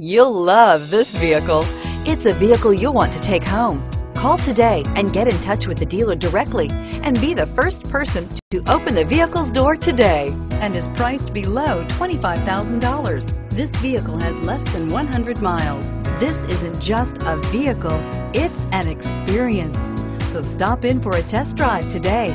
You'll love this vehicle. It's a vehicle you'll want to take home. Call today and get in touch with the dealer directly and be the first person to open the vehicle's door today and is priced below $25,000. This vehicle has less than 100 miles. This isn't just a vehicle, it's an experience. So stop in for a test drive today.